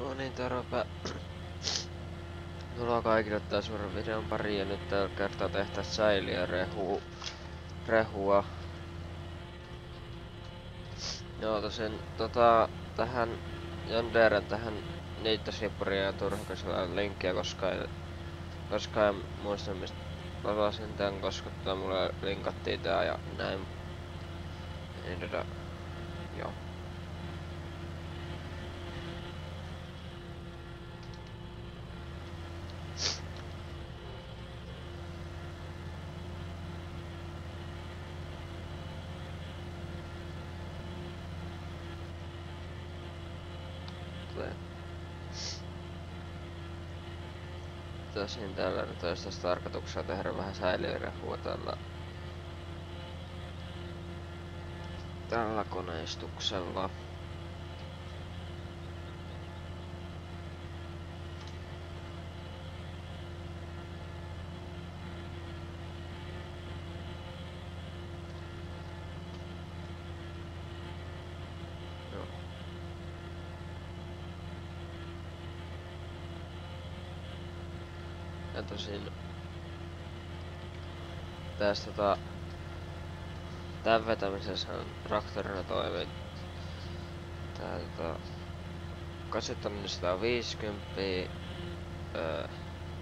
No niin, tervepä. Tuloa kaikille taas suuren videon pari ja nyt tällä kertaa tehtä säiliörehu, rehua. Joo, tosin tota, tähän Janderen tähän niittosippuriin ja turhakasella linkkiä, koska en, koska en muista mistä latasin tän, koska tota mulle linkattiin tää ja näin. Niin tota, joo. Tosin täällä nyt olisi tässä tarkoituksena tehdä vähän säiliörehua tällä tällä koneistuksella. Tässä tota tän vetämisessä on traktorina toimii tää tota kasittaminen 150 öö,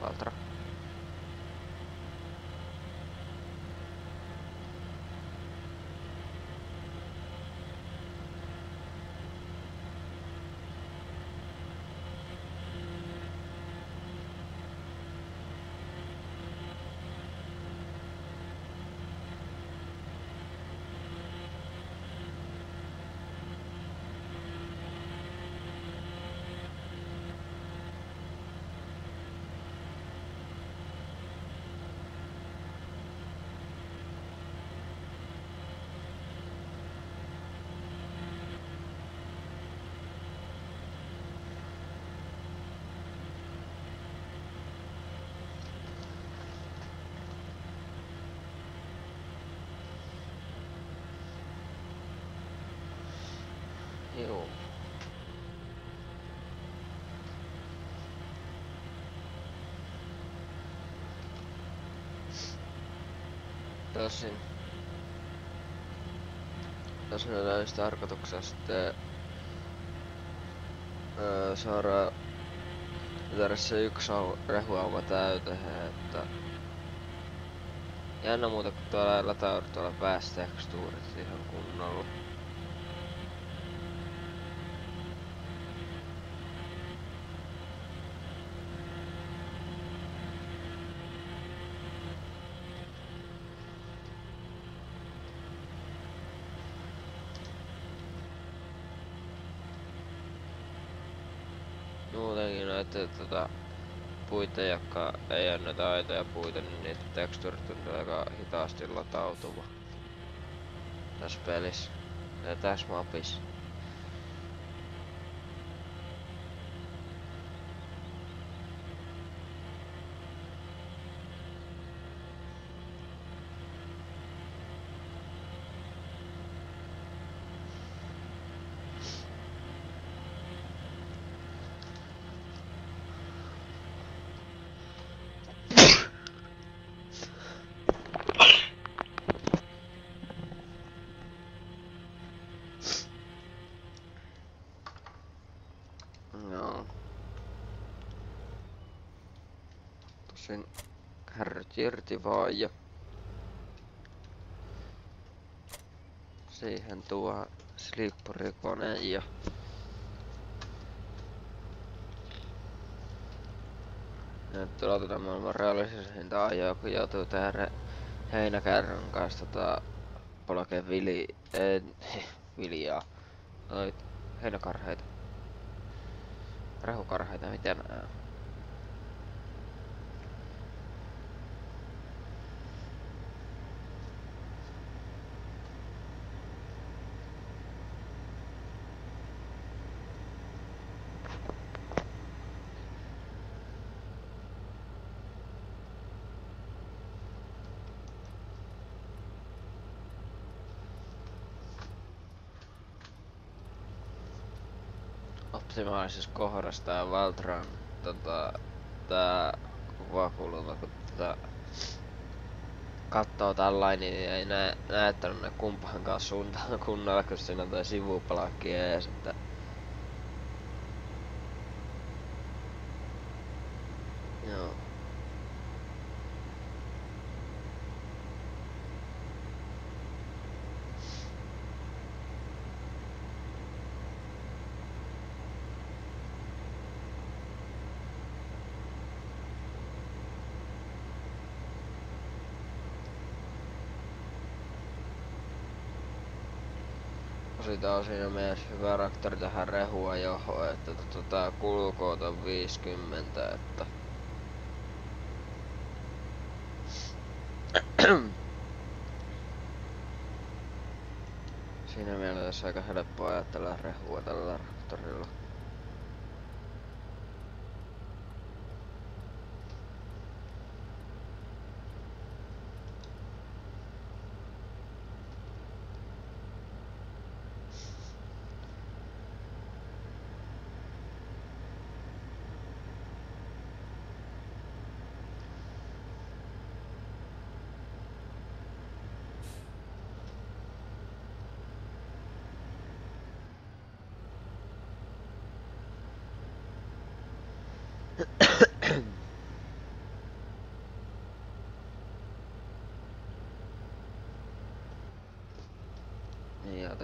Valtra. Joo. Tosin. Tosin olisi tarkoituksena sitten saada tehdä se yksi au- rehuauma täyteen, että jännä muuta kun tuolla lataudu tuolla päästekstuurit ihan kunnolla. Muutenkin noita tota, puita, jotka ei ole näitä aitoja puita, niin niitä tekstuurit tuntuu aika hitaasti latautuva tässä pelissä ja tässä mapissa. Tosin härrät irti vaan ja siihen tuo slippurikone ja nyt tulee tätä maailman realistisinta ajoa, kun joutuu tehdä heinäkärryn kanssa tota polkee vili, ei, viljaa, noit heinäkarheita. Rehukarheita, miten nää on? Optimaalisessa kohdassa tää Valtran tota, tää kuvakulma, kun tota, kattoo tällainen, niin ei näe, näyttänyt ne kumpaankaan suuntaan kunnolla, kun siinä on toi sivupalakki ees, että Joo. Siitä on siinä mielessä hyvä raktori tähän rehua johon, että tota kulkoot on 50, että Siinä mielessä aika helppo ajatella rehua tällä traktorilla.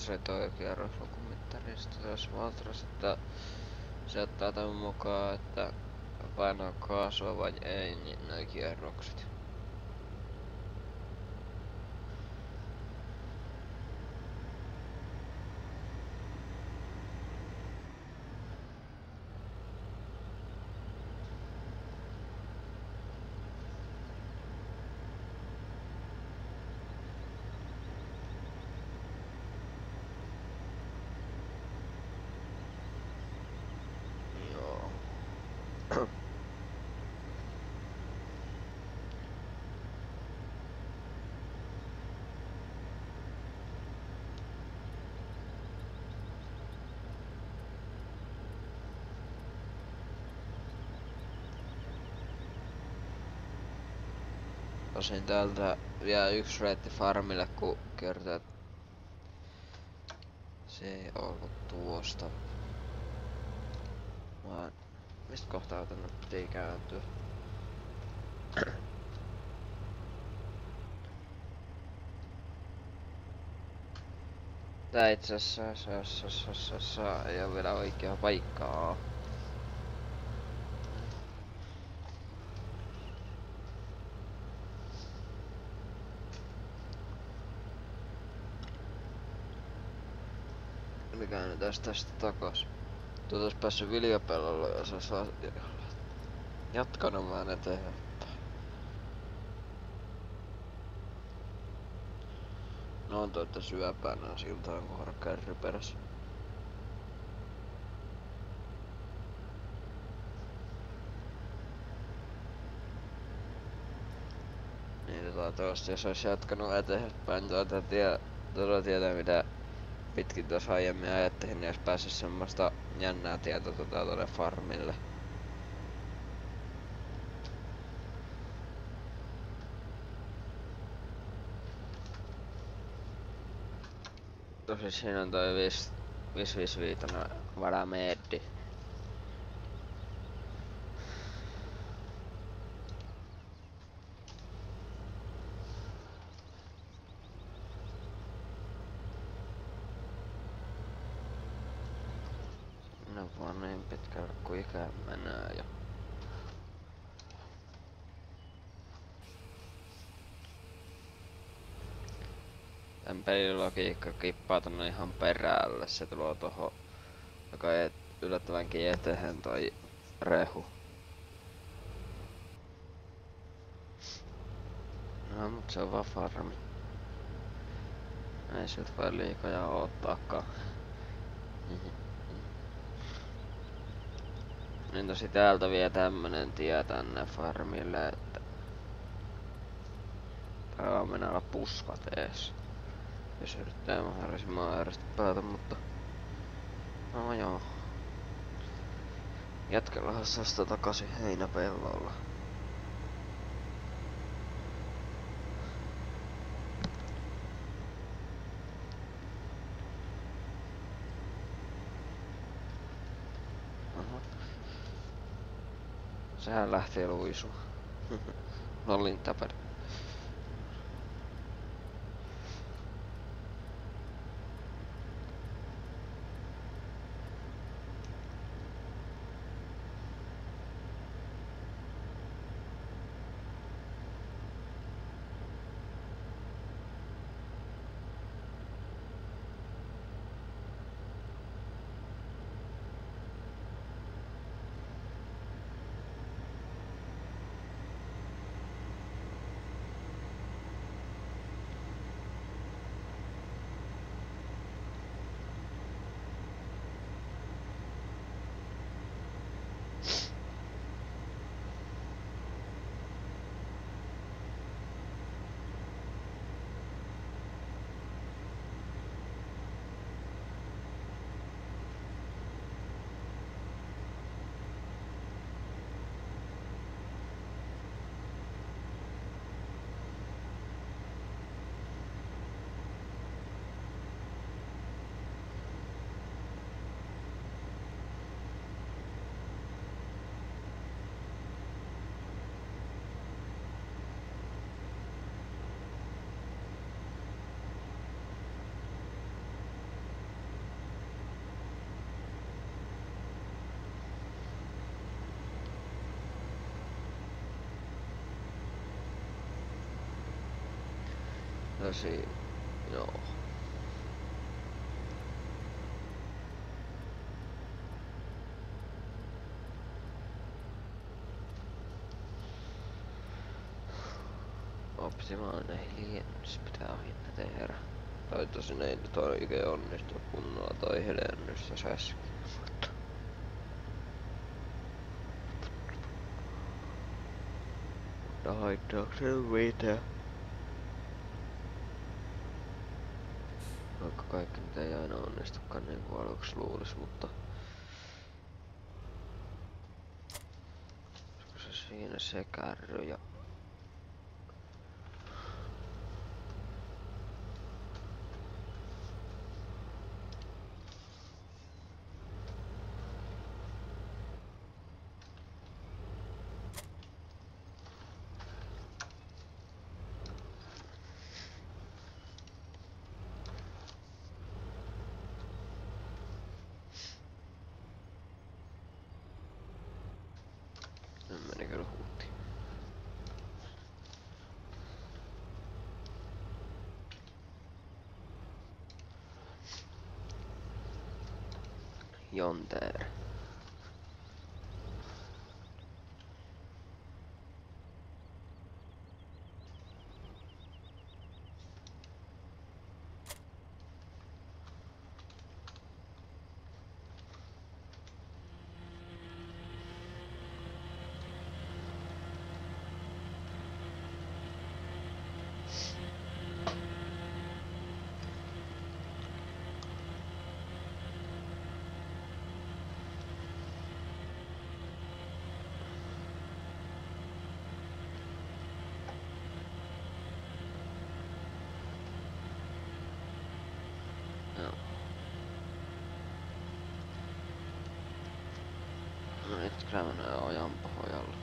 Tässä oli toi kierroslukumittarista tässä Valtras, että se ottaa tämän mukaan, että painaa kaasua vai ei, niin noi kierrokset. Joo. Tosin täältä vielä yksi reitti farmille, kun että se ei ollut tuosta. Mistä kohtaa tänne piti kääntyä? Tää itse asiassa sa, sa, sa, sa, sa, ei oo vielä oikea paikkaa. Mikä nyt tästä tästä takas? Tuota ois päässyt viljapellolle ja se saa jatkanut vaan eteenpäin. No on toitte syöpäänä siltaan kun kärry perässä. Niin tota tosta jos ois jatkanut eteenpäin tuota tie, tuota tietä mitä pitkin tuossa aiemmin ajattelin, niin jos pääsis semmoista jännää tietä tota tuonne farmille. Tosi siinä on toi 555 varameeddi. No vaan niin pitkälle kuin ikää menee ja Tän pelin logiikka kippaa tonne ihan perälle, se tulee toho joka et, yllättävänkin eteen toi rehu. No mut se on vaan farmi. Ei siltä voi liikoja oottaakaan. Niin tosi täältä vie tämmönen tie tänne farmille, että täällä on mennä olla puskat ees. Jos yrittää mahdollisimman äärestä päätä, mutta... No joo. Jätkällä sitä takaisin heinäpellolla. Sehän lähtee luisuun. Lollin Tosi, joo. Optimaalinen hiljennys pitää aina tehdä. Tosin ei nyt oikein onnistu kunnolla toi hiljennys tässä äsken. Mutta... Mutta haittaakseni mitään. Vaikka kaikki mitä ei aina onnistukaan niin kuin aluksi luulis, mutta... Olisiko se siinä se kärry ja... yonder. Kyllä menee ojan pohjalla.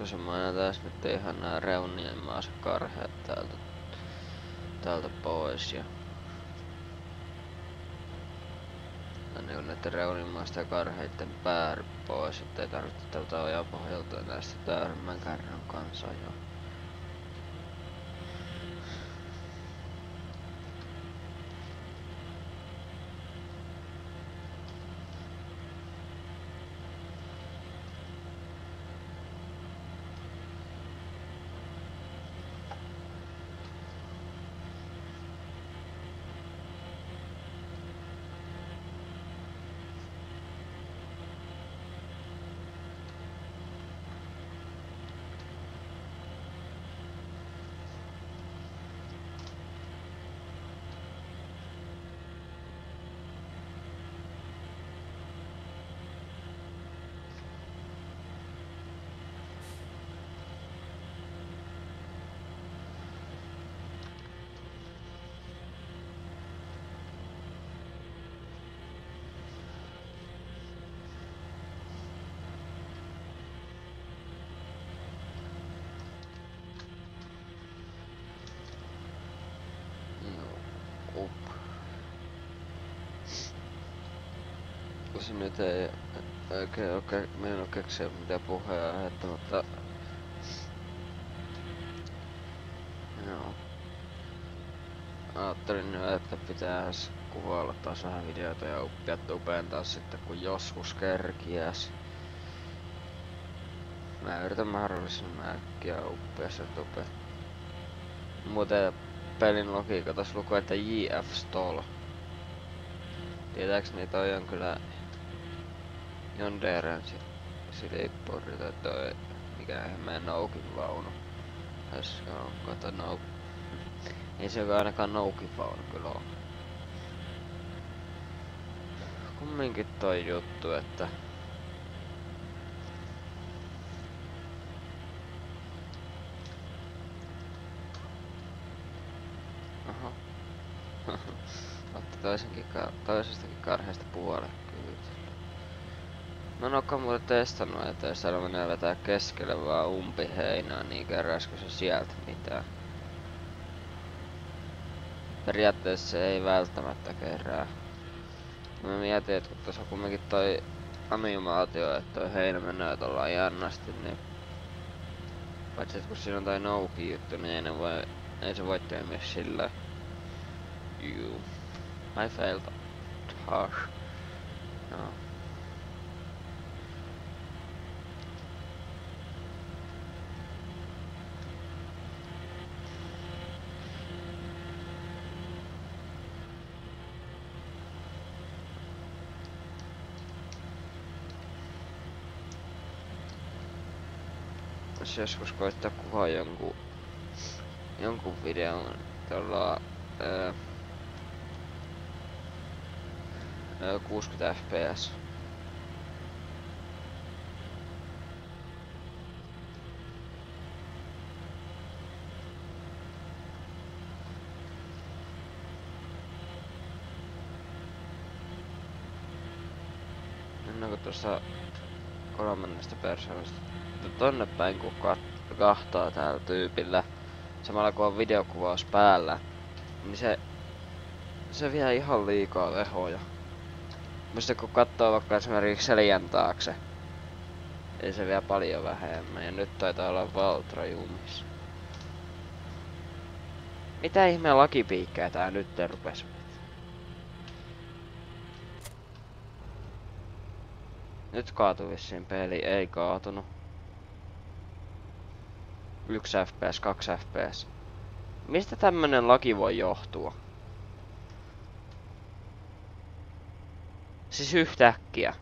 Jos mä aina tässä nyt ihan nää reunien maassa karheet täältä, täältä pois ja ja niin näiden reunimaista ja karheitten pääry pois, ettei tarvitse tältä ojapohjalta enää sitä täydemmän kärryn kanssa jo. Se nyt ei oikein ole meillä keksiä mitä puheenaihetta, mutta... Joo. Ajattelin nyt, että pitää kuvailla taas vähän videoita ja oppia tubeen taas sitten kun joskus kerkiäs. Mä yritän mahdollisimman äkkiä oppia se tube. Muuten pelin logiikka tässä lukee, että JF Stall. Tietääkseni toi on kyllä Jonderen silippuri tai toi mikä meidän Noukin vaunu. Tässä on, kato Nouk. Ei se ainakaan Noukin vaunu kyllä on. Kumminkin toi juttu, että Aha. Otti toisenkin, toisestakin karheesta puolet kyllä. Mä en ookaan muuten testannut, että jos täällä menee vetää keskelle vaan umpi heinää, niin keräskö se sieltä mitään. Periaatteessa se ei välttämättä kerää. Mä mietin, että kun tässä on kumminkin toi animaatio, että toi heinä menee tuolla jännästi, niin... Paitsi että kun siinä on toi nouki juttu, niin ei, ne voi, ei se voi toimia sillä. Juu. I failed. Harsh. No. Jos joskus koittaa kuvaa jonkun, jonkun videon tuolla ää, 60 fps. Mennäänkö tuossa kolmannesta persoonasta tonne päin kun kahtaa täällä tyypillä samalla kun on videokuvaus päällä niin se se vie ihan liikaa lehoja. Muista kun katsoo vaikka esimerkiksi seljän taakse, ei se vie paljon vähemmän. Ja nyt taitaa olla Valtra jumis. Mitä ihmeen lakipiikkää tää nyt rupes? Nyt kaatui vissiin peli, ei kaatunut. 1 fps, 2 fps. Mistä tämmönen laki voi johtua? Siis yhtäkkiä.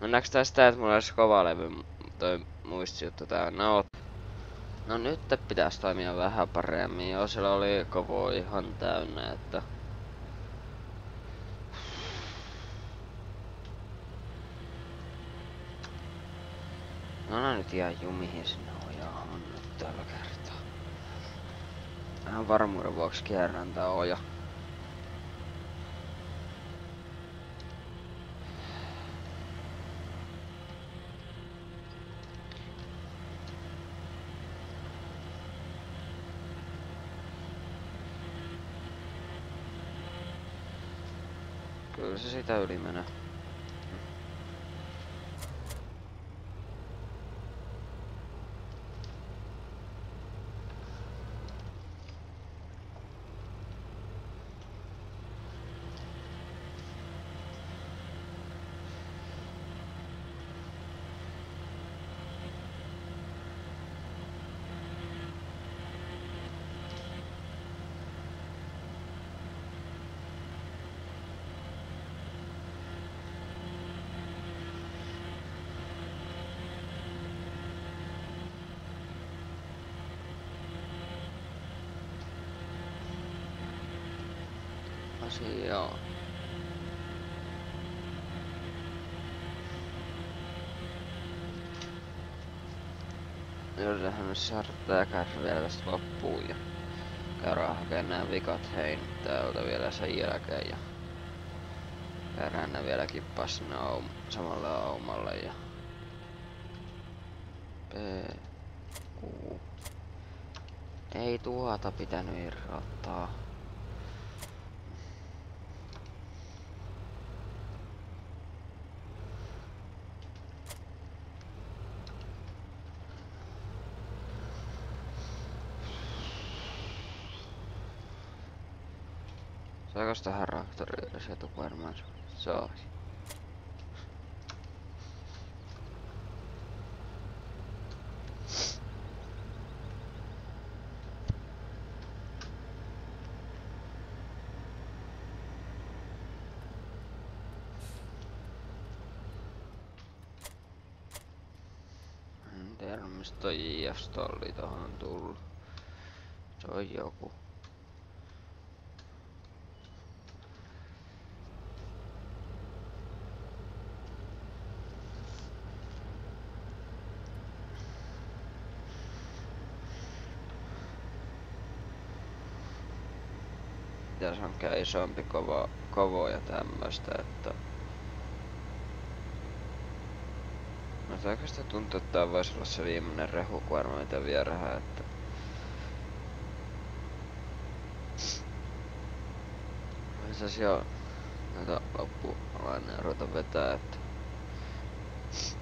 No näks tää sitä, että mulla olisi kova levy toi muistijuttu täynnä oot. No nyt pitäisi toimia vähän paremmin. Joo, siellä oli kovo ihan täynnä, että... No, no nyt ihan jumihin sinne ojaan nyt tällä kertaa. Vähän varmuuden vuoksi kierrän tää oja. Kyllä se sitä yli menee. Asia joo. Yritetään nyt saada tää kärry vielä tästä loppuun ja käydään hakemaan nämä vikat heinät täältä vielä sen jälkeen ja käydään ne vielä kippaa sinne aum samalle aumalle ja P Ei tuota pitänyt irrottaa. Saako tähän reaktoriin sieltä varmaan saa. Mistä toi JF-stolli tohon on tullut. Se on joku. Isompi kova, kovo ja tämmöstä, että... Mutta oikeastaan tuntuu, että tää voisi olla se viimeinen rehukuorma, mitä vierään, että... Saisi jo näitä loppulainen ruveta vetää, että...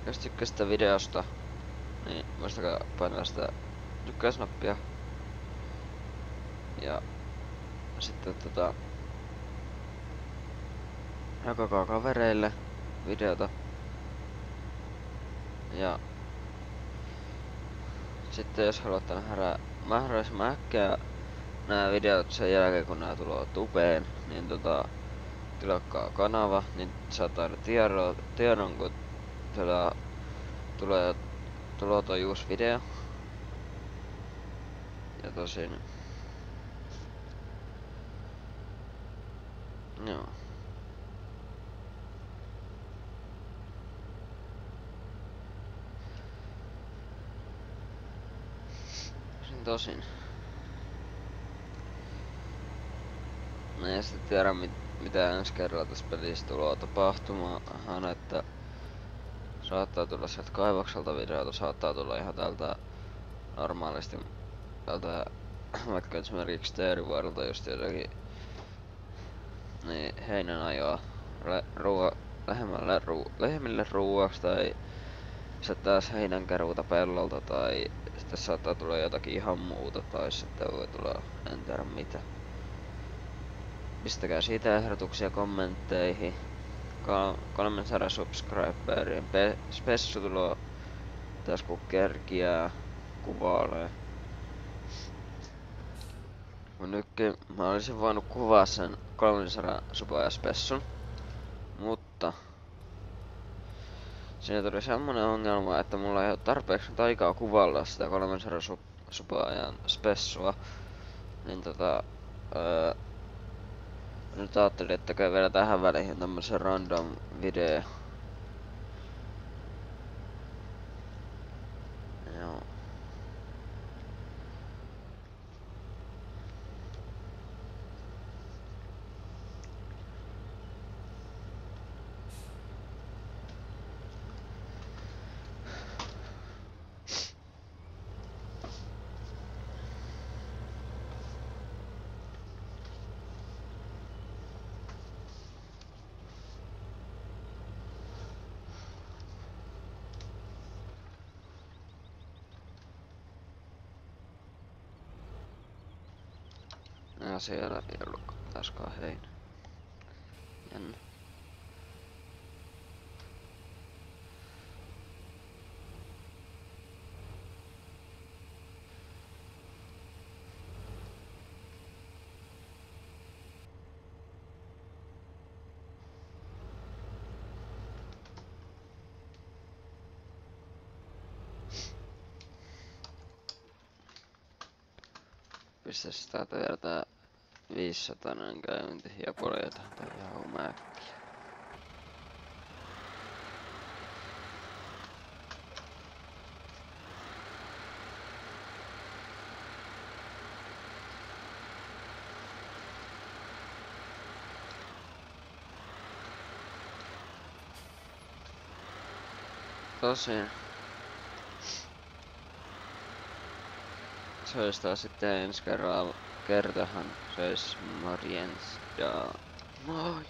Jos tykkäsit videosta, niin muistakaa painaa sitä tykkäysnappia. Ja sitten tota... Jakakaa kavereille videota. Ja sitten jos haluatte nähdä mahdollisimman äkkiä nämä videot sen jälkeen kun nämä tulee tubeen, niin tota tilatkaa kanava, niin saattaa tiedon, tiedon kun tota, tulee, tulee uusi video. Ja tosin Joo. Sen tosin. Mä en sitten tiedä mit, mitä ensi kerralla tässä pelissä tulee tapahtumaan, että saattaa tulla sieltä kaivokselta videota, saattaa tulla ihan täältä normaalisti täältä vaikka esimerkiksi Teerivuorelta just jotakin niin heinän ajoa le, ruoa, lähemmälle ruu, lehmille tai se taas heinänkeruuta pellolta tai sitten saattaa tulla jotakin ihan muuta tai sitten voi tulla en tiedä mitä. Pistäkää siitä ehdotuksia kommentteihin. 300 subscriberin spessu tulo tässä kun kerkiää kuvailee. Mun nytkin mä olisin voinut kuvaa sen 300 supa spessun. Mutta siinä tuli semmonen ongelma, että mulla ei ole tarpeeksi aikaa kuvalla sitä 300 supaajan spessua. Niin tota... Öö, nyt ajattelin, että käy vielä tähän väliin tämmösen random video. Ja siellä ei ollut taaskaan heinä. Jännä. Pistäis täältä vielä tää 500 käynti ja poljetaan ihan mäkkiä. Tosin se olisi taas sitten ensi kerralla kertahan se olisi morjens ja moi.